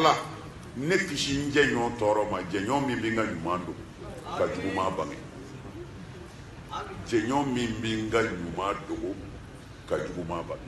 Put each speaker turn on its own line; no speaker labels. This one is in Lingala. ala ne kisi n jɛɲɔgɔn tɔɔrɔ ma jɛɲɔgɔn min bɛ n ka ɲuman don ka juguman bange jɛɲɔgɔn min bɛ n ka ɲuman dogo
ka juguman bange